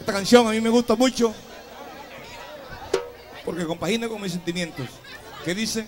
Esta canción a mí me gusta mucho porque compagina con mis sentimientos. ¿Qué dice?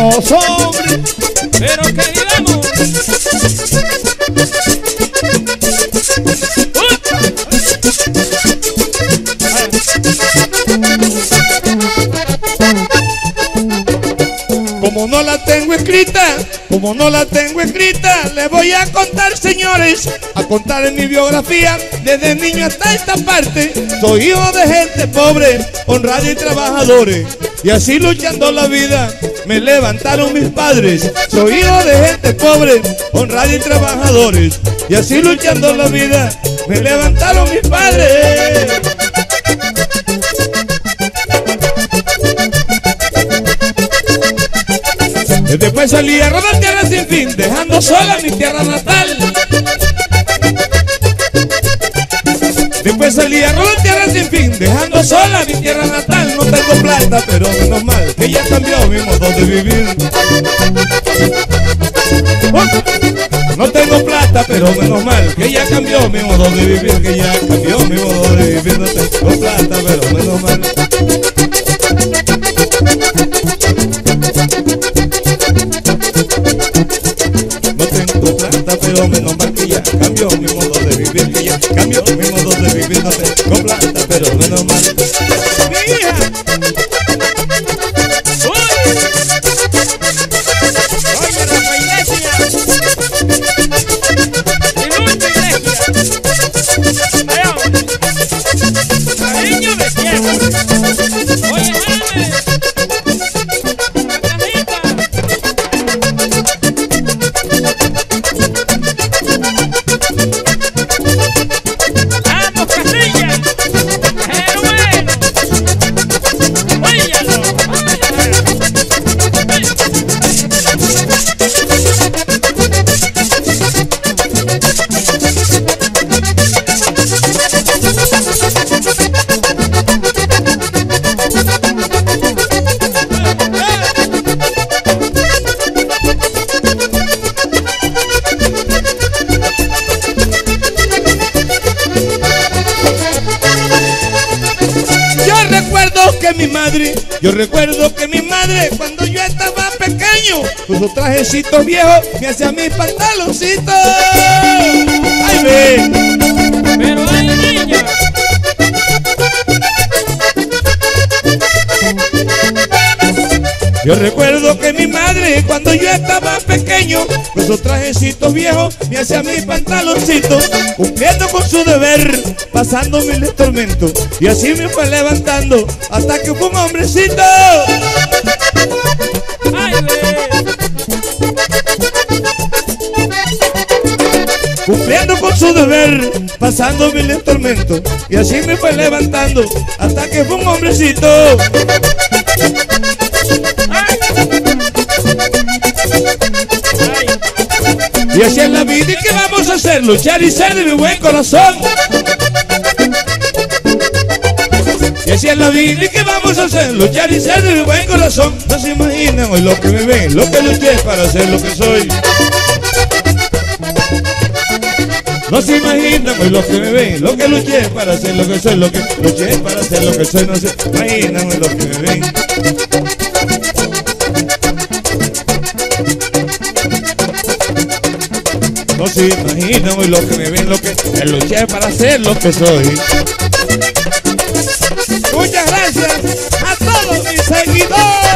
Los hombres! Pero que. Como no la tengo escrita, como no la tengo escrita, les voy a contar, señores, a contar en mi biografía, desde niño hasta esta parte. Soy hijo de gente pobre, honrada y trabajadores, y así luchando la vida me levantaron mis padres. Soy hijo de gente pobre, honrada y trabajadores, y así luchando la vida me levantaron mis padres. Después salí a rodar tierra sin fin, dejando sola mi tierra natal. Después salí a rodar tierra sin fin, dejando sola mi tierra natal. Tengo plata, pero menos mal que ya cambió mi modo de vivir. No tengo plata, pero menos mal que ya cambió mi modo de vivir, que ya cambió mi modo de vivir. No tengo plata, pero menos mal. No tengo plata, pero menos mal que ya cambió mi modo de vivir, que ya cambió mi modo de vivir. No tengo plata, pero menos mal. Que mi madre, yo recuerdo que mi madre cuando yo estaba pequeño, con sus trajecitos viejos me hacía mis pantaloncitos. Ay, ve. Yo recuerdo que mi madre cuando yo estaba pequeño con sus trajecitos viejos me hacía mis pantaloncitos cumpliendo con su deber pasando miles tormentos y así me fue levantando hasta que fue un hombrecito. Cumpliendo con su deber pasando miles tormentos y así me fue levantando hasta que fue un hombrecito y así es la vida y qué vamos a hacer luchar y ser de mi buen corazón. Y así es la vida y qué vamos a hacer luchar y ser de mi buen corazón. No se imaginan hoy lo que me ven, lo que luché para ser lo que soy. No se imaginan hoy lo que me ven, lo que luché para ser lo que soy, lo que luché para ser lo que soy, no se imaginan hoy lo que me ven. Se imaginan hoy lo que me ven, lo que que luché para ser lo que soy. Muchas gracias a todos mis seguidores.